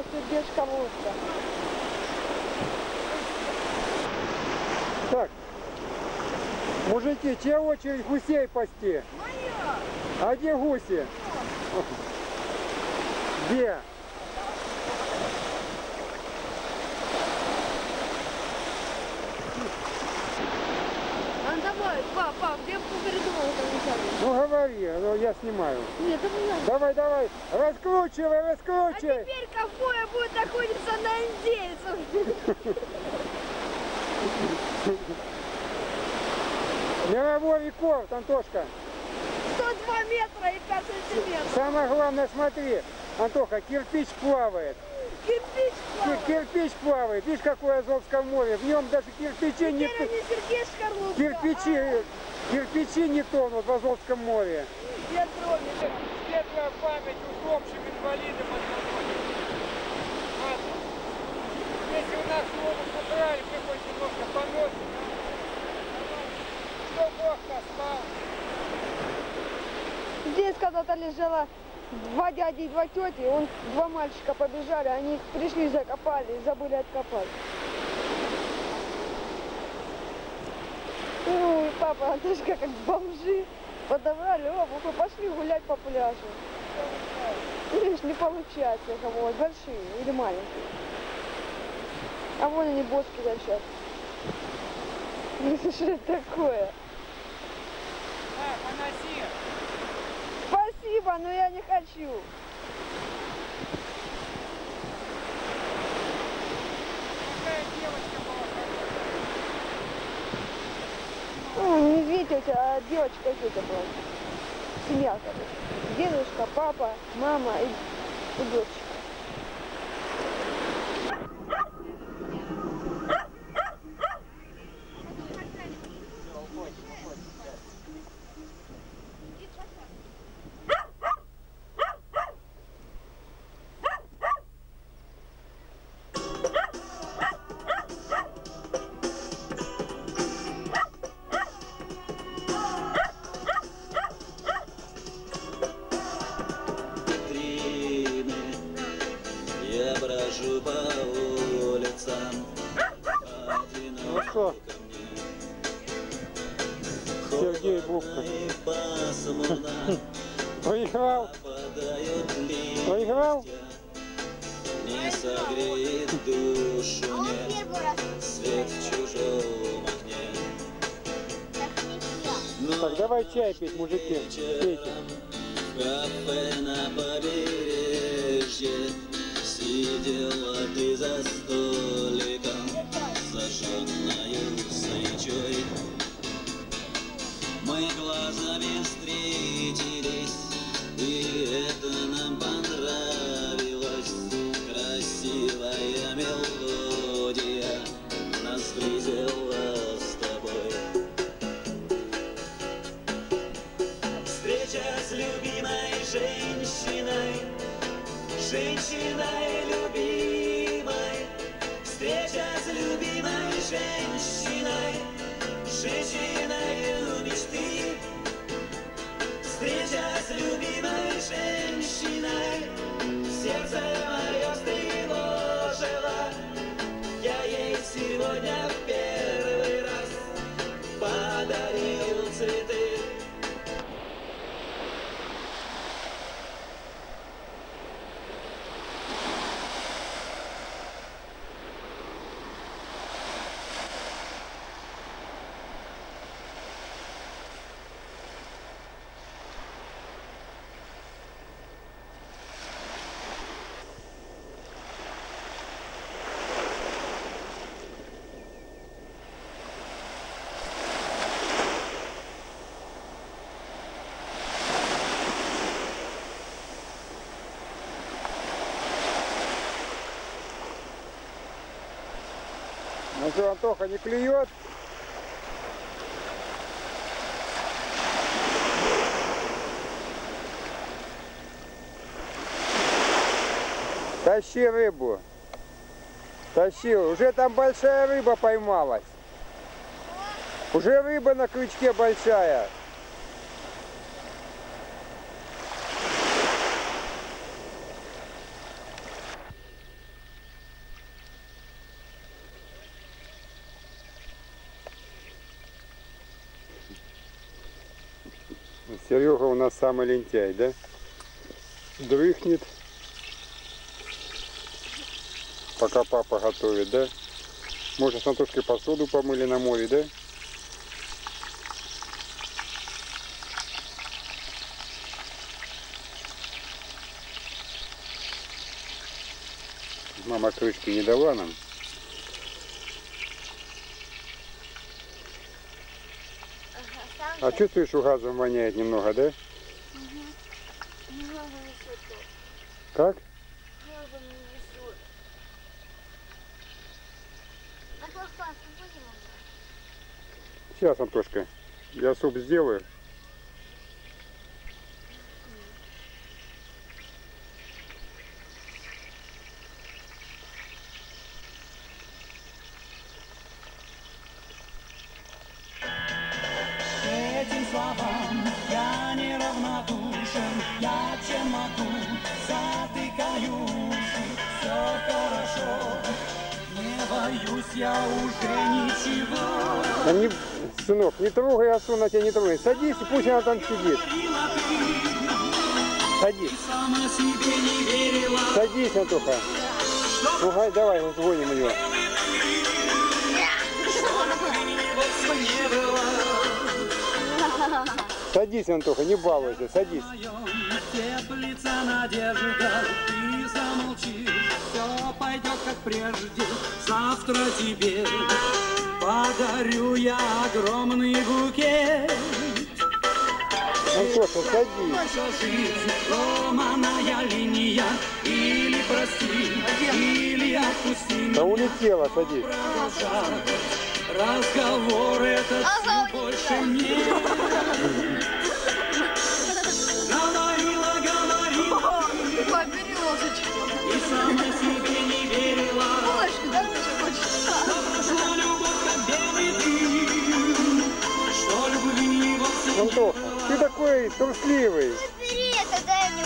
Сердечко лодка. Так, мужики, чья очередь гусей пасти? Моя! А где гуси? Где? А давай, пап, пап, где передумал это вначале? Ну говори, ну я снимаю. Нет, это не надо. Давай, давай, раскручивай, А раскручивай. теперь ковбоя будет охотиться на индейцев. Мировой рекорд, Антошка. 102 метра и 5 сантиметров. Самое главное, смотри, Антоха, кирпич плавает. Кирпич Ки- плавает. Кирпич плавает. Видишь, какое Азовское море. В нем даже кирпичи не, Теперь они Сергей Шкарлупка. кирпичи, кирпичи не тонут в Азовском море. Светлая память усопшим инвалидам Если у нас воду собрали, мы хоть немножко поносим. Что Бог послал? Здесь когда-то лежала два дяди и два тети, он, два мальчика побежали, они пришли, закопали, забыли откопать. И папа, Антошка, как бомжи, подобрали обувь и пошли гулять по пляжу. Видишь, не получается кого, большие или маленькие. А вон они бочки торчат. Ну, Что это такое? На, поноси. Спасибо, но я не хочу. Какая девочка была Ну, не Витя, а девочка тетя была. Семья, короче. Дедушка, папа, мама и, и дочь. Так, давай чай пить, мужики. Пейте. Кафе на побережье Сидела ты за столиком Зажженною свечой Мы глазами встретились И это нам понравилось Встреча с Что, Антоха, не клюет? Тащи рыбу. Тащи. Уже там большая рыба поймалась. Уже рыба на крючке большая. Серега у нас самый лентяй, да? Дрыхнет. Пока папа готовит, да? Может, с Антошкой посуду помыли на море, да? Мама крышки не дала нам. А чувствуешь, что газом воняет немного, да? Как? Сейчас, Антошка, я суп сделаю. Отцу, на тебя не трогай. Садись, и пусть она там сидит. Садись, садись, Антоха. Ну, гай, давай, вот сгоним ее. Садись, Антоха, не балуйся, садись. завтра тебе подарю я огромный букет. Садись. Наша жизнь ломаная линия, или прости, или отпусти, Да улетела, садись. разговор этот больше не Антоха, ты такой трусливый. Бери это, дай мне.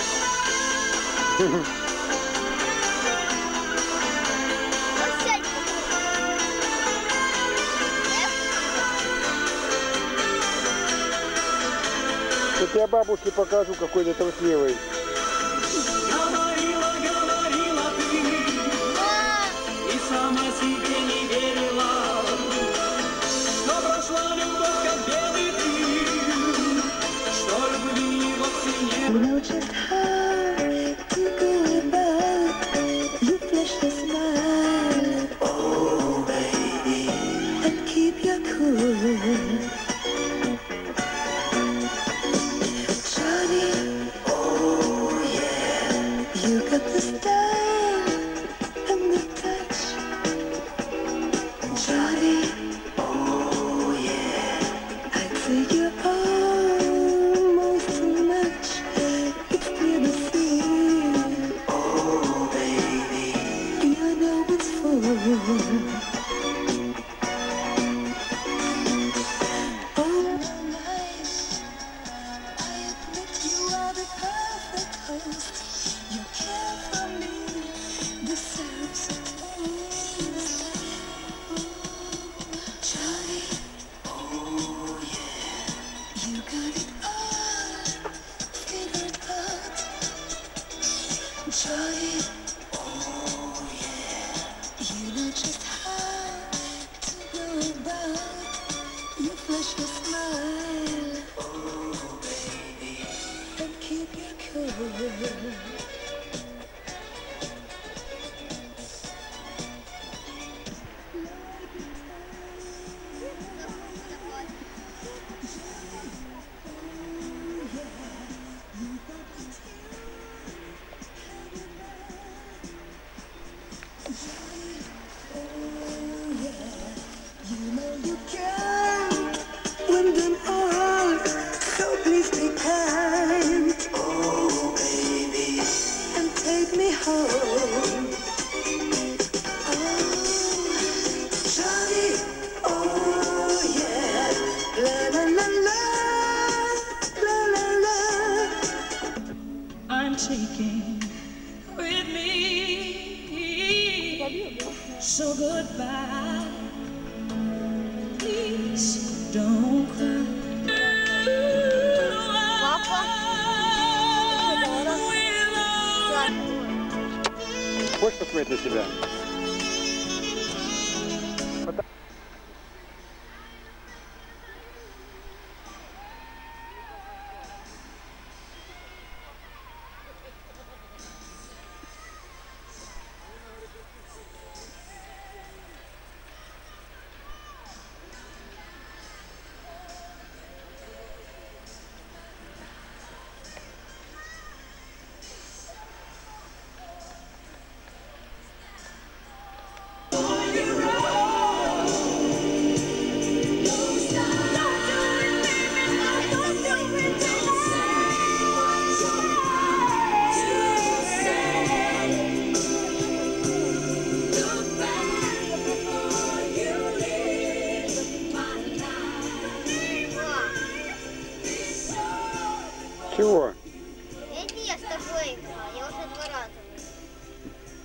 Я бабушке покажу, какой ты трусливый.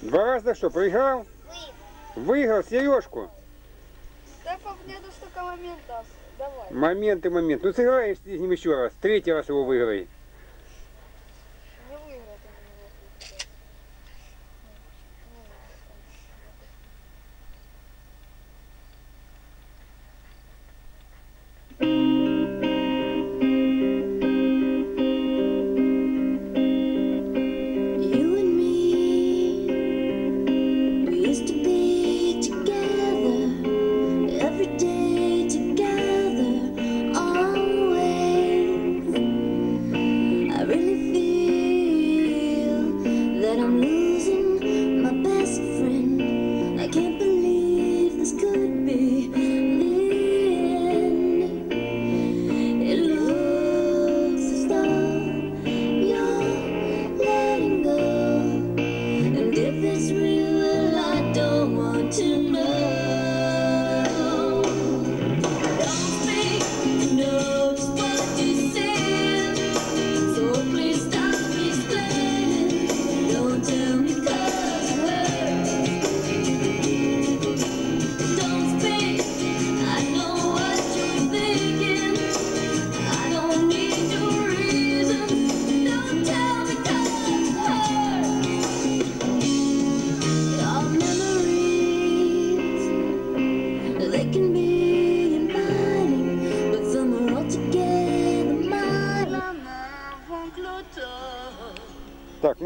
Два раза что, проиграл? Выиграл сережку. Да, пап, нету столько моментов. Давай. Момент и момент. Ну сыграешь с ним еще раз. Третий раз его выиграй.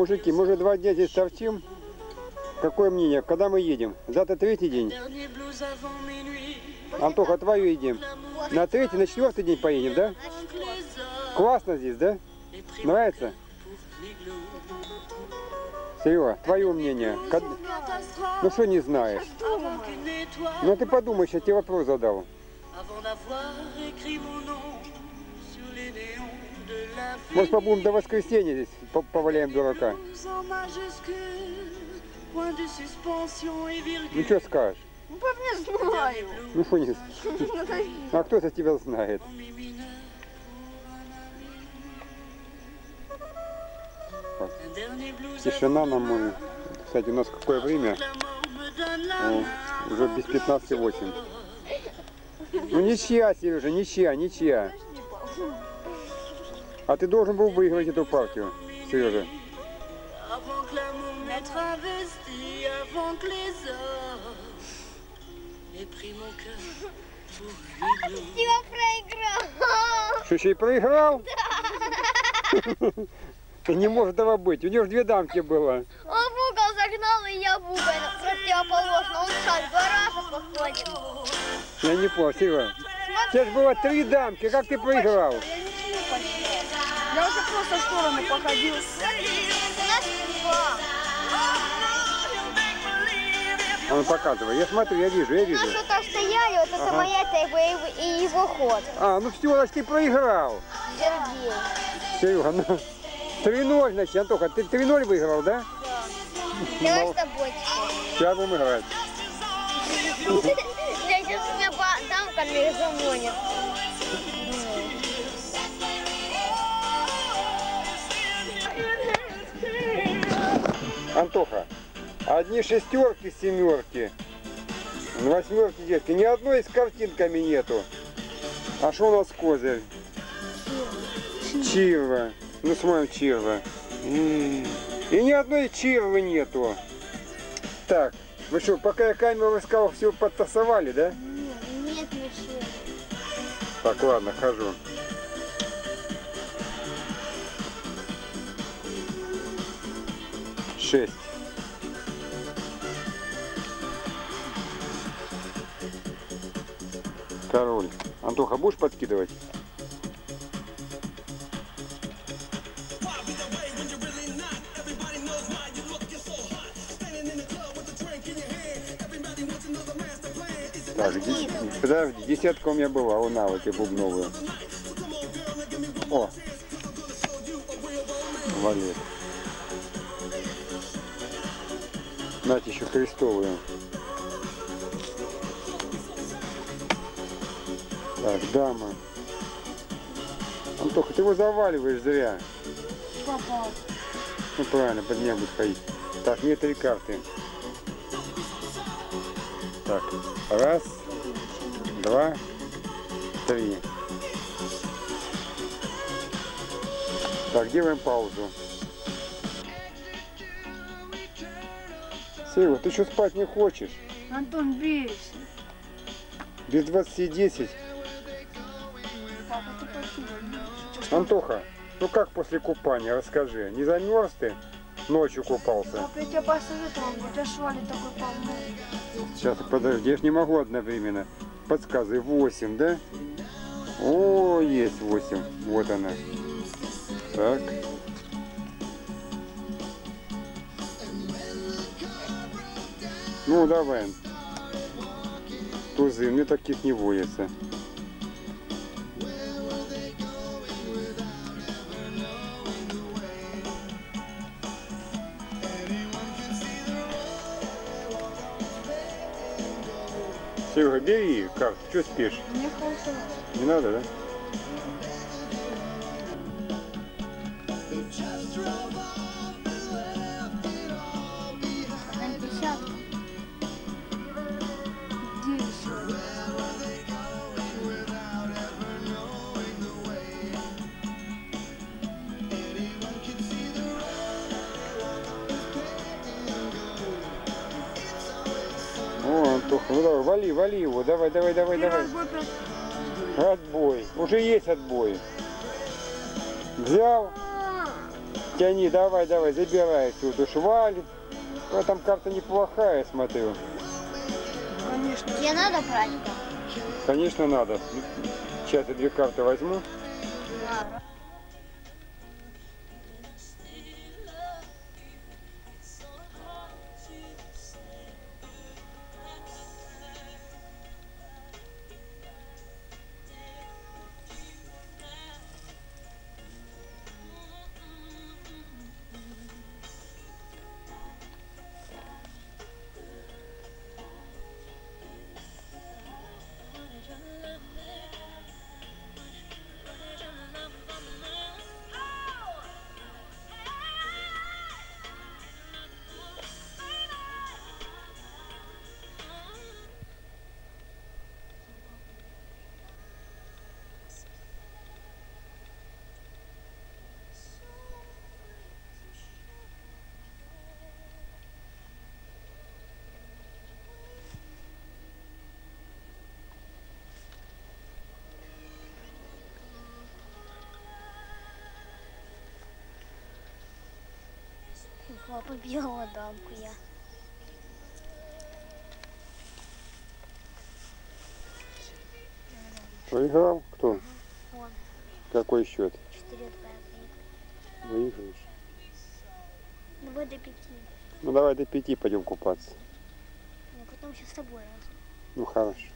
Мужики, мы уже два дня здесь торчим. Какое мнение? Когда мы едем? Завтра третий день. Антоха, твою едем. На третий, на четвертый день поедем, да? Классно здесь, да? Нравится? Серега, твое мнение? Кад- Ну что не знаешь? Ну ты подумай, я тебе вопрос задал. avant d'avoir écrit mon nom Может, побудем до воскресенья здесь, по- поваляем дурака. Ну что скажешь? Ну, пап, не знаю. Ну что не... А кто-то тебя знает. Тишина avant на море. Кстати, у нас какое время? О, уже без 15,8. Ну ничья, Сережа, ничья, ничья. А ты должен был выиграть эту партию, Сережа. Я проиграл. Что, еще и проиграл? Не может этого быть. У него же две дамки было. Он в угол загнал, и я в угол противоположно. Он сейчас два раза походит. Я не понял, Серега. У тебя же было три дамки, как ты проиграл? Просто в сторону походил. Он А ну, показывай. Я смотрю, я вижу, я вижу. нас вот так стояли, вот это Ага. моя тайга и, его ход. А, ну все, значит, ты проиграл. Сергей. Серега, ну 3-0, значит, Антоха, ты 3-0 выиграл, да? Давай с тобой. Сейчас будем играть. Я сейчас меня по дамками замонят. Антоха, одни шестерки, семерки, восьмерки, детки. Ни одной с картинками нету. А что у нас козырь? Чирва. Ну, смотрим, чирва. И ни одной чирвы нету. Так, вы что, пока я камеру искал, все подтасовали, да? Нет, нет мишени. Так, ладно, хожу. Шесть. Король. Антоха, будешь подкидывать? Так, ди- подожди, десятка у меня была, у на вот эти бубновые. О! Валет. Нате еще крестовые. Так, дама. Антоха, ты его заваливаешь зря. Попал. Ну правильно, под меня будет ходить. Так, мне три карты. Так, раз, два, три. Так, делаем паузу. Серега, ты что спать не хочешь? Антон, бейся. Без 20.10. Папа, ты покинул. Антоха, ну как после купания, расскажи. Не замерз ты? Ночью купался. Папа, я тебе посоветовал, у тебя швали такой полный. Сейчас, подожди, я ж не могу одновременно. Подсказывай, 8, да? О, есть 8. Вот она. Так. Ну, давай. Тузы, мне таких не водится. Серега, бери карту, что спишь? Мне хорошо. Не надо, да? Его, давай, давай, давай, давай. Первый бой Отбой, уже есть отбой. Взял, тяни, давай, давай, забирай эту шваль. Ну, там карта неплохая, смотрю. Конечно. Тебе надо брать? Конечно, надо. Сейчас я две карты возьму. Надо. Папа белого дамку я. Проиграл? Кто? Он. Какой счет? 4 Выиграешь. Давай до пяти. Ну давай до пяти пойдем купаться. Я потом еще с тобой раз. Ну хорошо.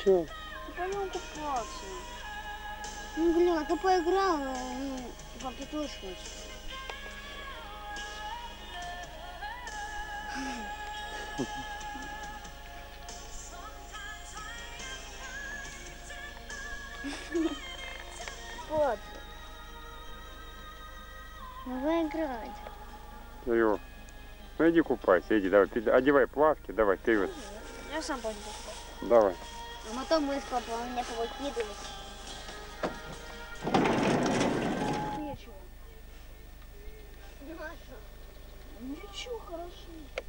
Все. Да пойдем купаться. Ну, блин, а ты поиграл, ну, папе тоже хочется. Вот. Давай играть. Кирилл, ну иди купайся, иди, давай, ты одевай плавки, давай, вперед, Я сам пойду. давай. А потом мы с папой меня повыкидывать. Ничего. Ничего, хорошо.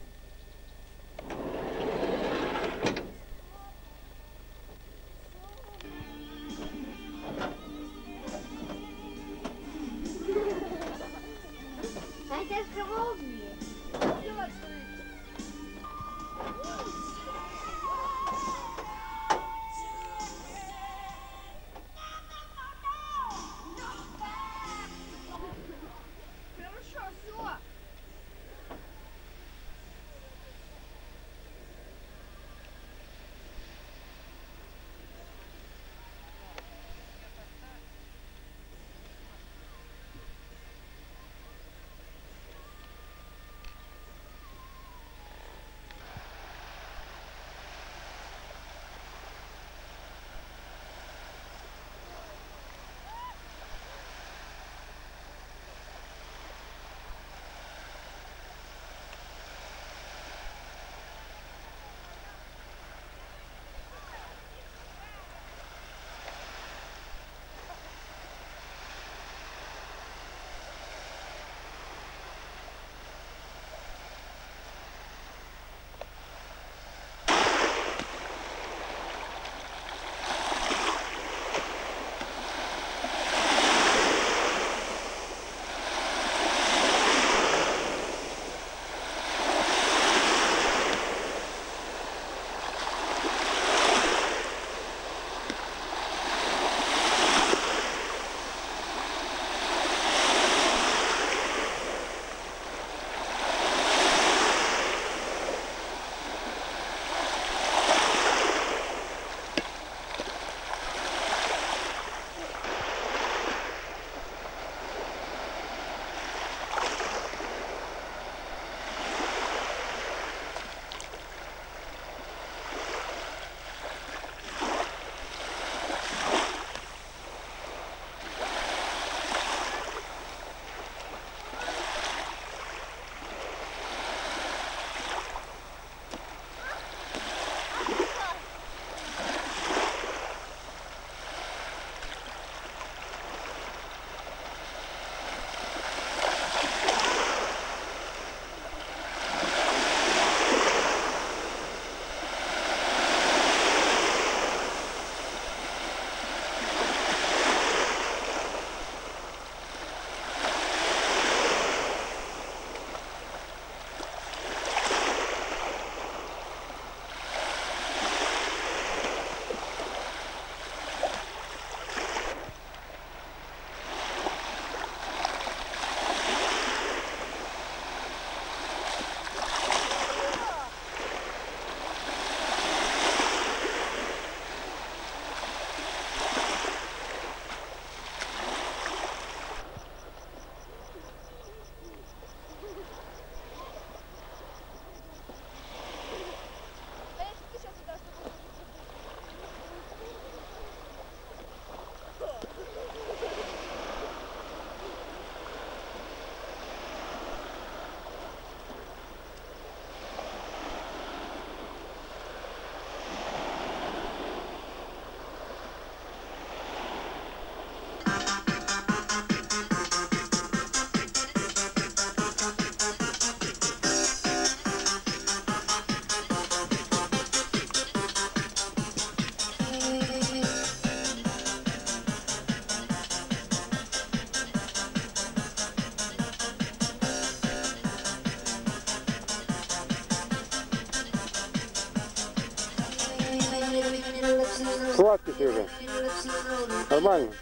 Нормально?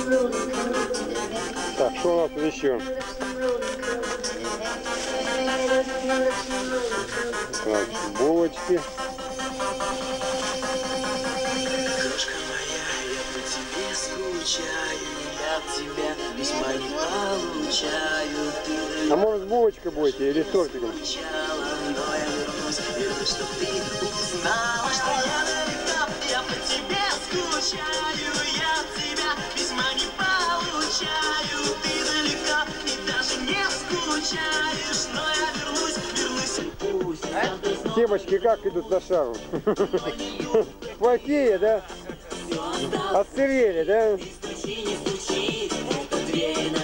You. Что у нас еще? Так, булочки. Крошка моя, я по тебе скучаю, от тебя письма не получаю. Ты А может булочка будете или с тортиком? скучала, но я вернусь, вернусь, чтоб ты узнала, что я далеко. Я по тебе скучаю, я от тебя письма не получаю. Ты далеко и даже не скучаешь, но я вернусь, вернусь, и пусть Темочки как идут на шару? Плохие, да? Отсырели, да? Девочка.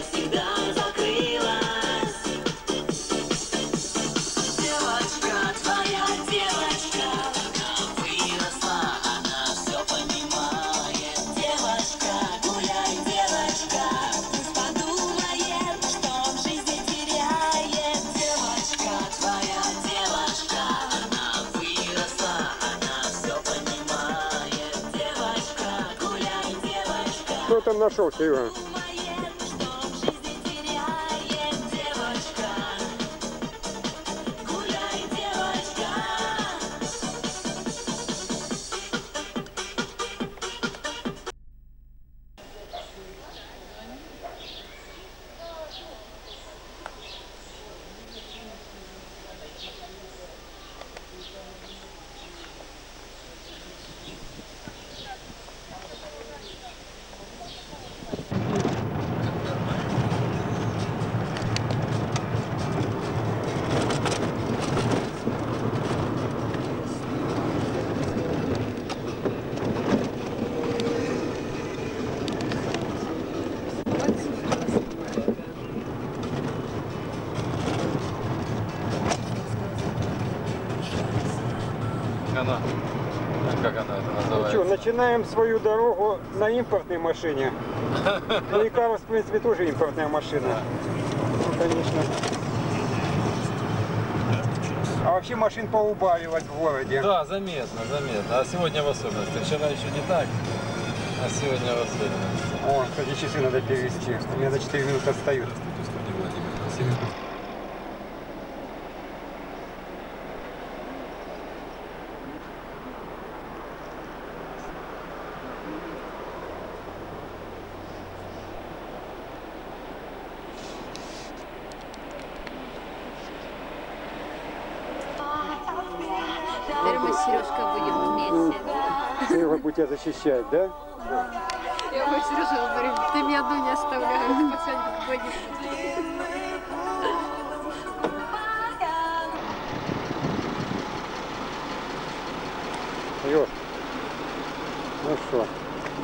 Что там нашел, Серега? Начинаем свою дорогу на импортной машине. Ну и Карус, в принципе, тоже импортная машина. Ну, конечно. А вообще машин поубавилось в городе. Да, заметно, заметно. А сегодня в особенности. Вчера еще не так, а сегодня в особенности. О, кстати, часы надо перевести. У меня за 4 минуты отстают. Владимир, спасибо. Теперь мы с Сережкой будем вместе. Серега будет тебя защищать, да? Я ему Сережа говорю, ты меня одну не оставляй, ты пацан ходишь. Леш, ну что,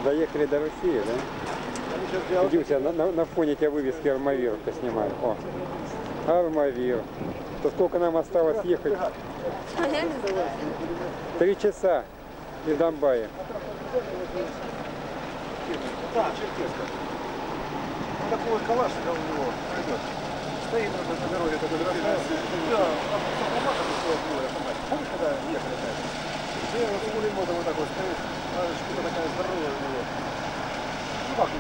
доехали до России, да? Тебя на, на- на фоне тебя вывески Армавир-то снимаю. О, Армавир. То сколько нам осталось ехать? Три часа из Донбая. Такой калашников у него, ребят. Стоит на дороге, такой дорогой. Да, автомат такой был, автомат. Помнишь, когда ехали опять? Я вот с пулеметом вот так вот стоит, штука такая здоровая у него. Ну как?